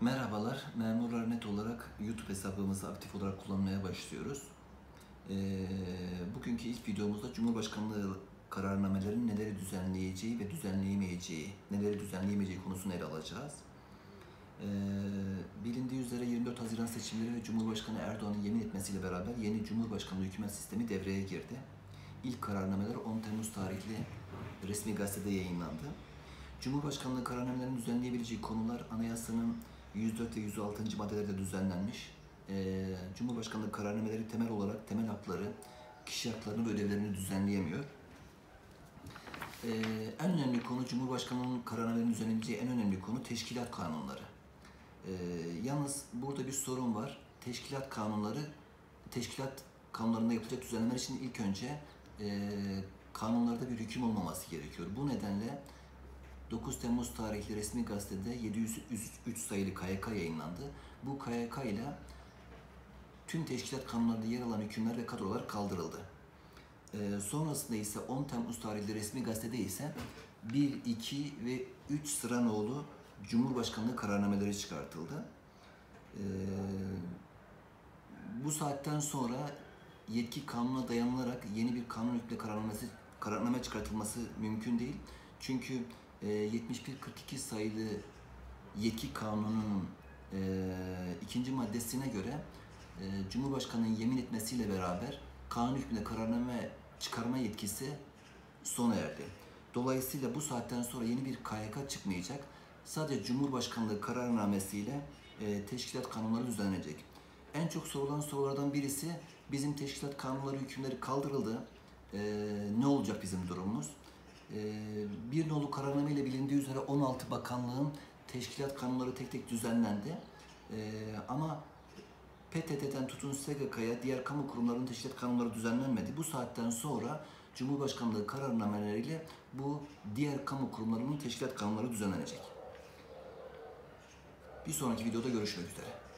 Merhabalar, Memurlar Net olarak YouTube hesabımızı aktif olarak kullanmaya başlıyoruz. Ee, bugünkü ilk videomuzda Cumhurbaşkanlığı kararnamelerinin neleri düzenleyeceği ve düzenleyemeyeceği, neleri düzenleyemeyeceği konusunu ele alacağız. Ee, bilindiği üzere 24 Haziran seçimleri ve Cumhurbaşkanı Erdoğan'ın yemin etmesiyle beraber yeni Cumhurbaşkanlığı hükümet sistemi devreye girdi. İlk kararnameler 10 Temmuz tarihli resmi gazetede yayınlandı. Cumhurbaşkanlığı kararnamelerinin düzenleyebileceği konular anayasanın 104 ve 106. maddelerde düzenlenmiş. Ee, Cumhurbaşkanlığı kararnameleri temel olarak temel hakları, kişi haklarını ve ödevlerini düzenleyemiyor. Ee, en önemli konu Cumhurbaşkanlığının kararnamelerinin düzenleneceği en önemli konu teşkilat kanunları. Ee, yalnız burada bir sorun var. Teşkilat kanunları, teşkilat kanunlarında yapılacak düzenlemeler için ilk önce kanunlarda bir hüküm olmaması gerekiyor. Bu nedenle 9 Temmuz tarihli resmi gazetede 703 sayılı KYK yayınlandı. Bu KYK ile tüm teşkilat kanunlarında yer alan hükümler ve kadrolar kaldırıldı. Ee, sonrasında ise 10 Temmuz tarihli resmi gazetede ise 1, 2 ve 3 sıra nolu Cumhurbaşkanlığı kararnameleri çıkartıldı. Ee, bu saatten sonra yetki kanuna dayanılarak yeni bir kanun hükmüyle kararnamesi, kararname çıkartılması mümkün değil. Çünkü 71-42 sayılı yetki kanununun e, ikinci maddesine göre e, Cumhurbaşkanı'nın yemin etmesiyle beraber kanun hükmünde kararname çıkarma yetkisi sona erdi. Dolayısıyla bu saatten sonra yeni bir KYK çıkmayacak. Sadece Cumhurbaşkanlığı kararnamesiyle e, teşkilat kanunları düzenlenecek. En çok sorulan sorulardan birisi bizim teşkilat kanunları hükümleri kaldırıldı. E, ne olacak bizim durumumuz? E, bir nolu kararname ile bilindiği üzere 16 bakanlığın teşkilat kanunları tek tek düzenlendi. E, ama PTT'den tutun SGK'ya diğer kamu kurumlarının teşkilat kanunları düzenlenmedi. Bu saatten sonra Cumhurbaşkanlığı kararnameleriyle bu diğer kamu kurumlarının teşkilat kanunları düzenlenecek. Bir sonraki videoda görüşmek üzere.